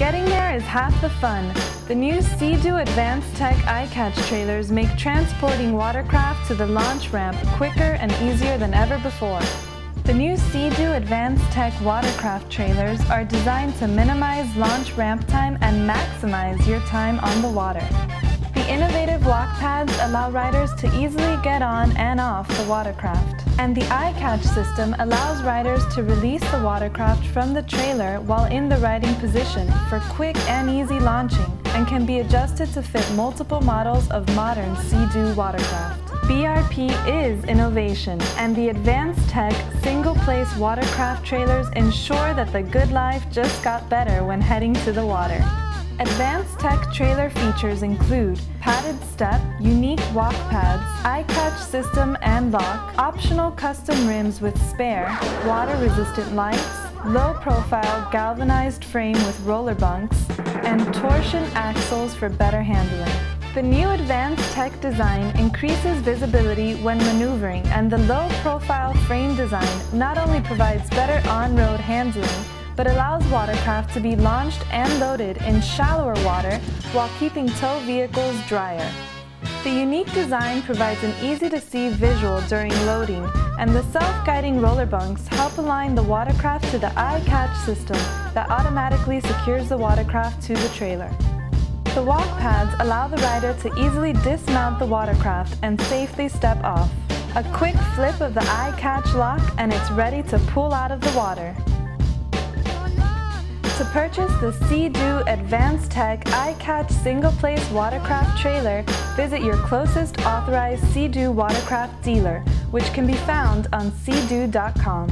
Getting there is half the fun. The new Sea-Doo Advanced TEC iCatch trailers make transporting watercraft to the launch ramp quicker and easier than ever before. The new Sea-Doo Advanced TEC watercraft trailers are designed to minimize launch ramp time and maximize your time on the water. Innovative walk pads allow riders to easily get on and off the watercraft and the iCatch system allows riders to release the watercraft from the trailer while in the riding position for quick and easy launching and can be adjusted to fit multiple models of modern Sea-Doo watercraft. BRP is innovation, and the advanced tech single-place watercraft trailers ensure that the good life just got better when heading to the water. Advanced TEC trailer features include padded step, unique walk pads, iCatch system and lock, optional custom rims with spare, water-resistant lights, low-profile galvanized frame with roller bunks, and torsion axles for better handling. The new Advanced TEC design increases visibility when maneuvering and the low-profile frame design not only provides better on-road handling, but allows watercraft to be launched and loaded in shallower water while keeping tow vehicles drier. The unique design provides an easy-to-see visual during loading, and the self-guiding roller bunks help align the watercraft to the iCatch system that automatically secures the watercraft to the trailer. The walk pads allow the rider to easily dismount the watercraft and safely step off. A quick flip of the iCatch lock and it's ready to pull out of the water. To purchase the Sea-Doo Advanced TEC iCatch single-place watercraft trailer, visit your closest authorized Sea-Doo watercraft dealer, which can be found on seadoo.com.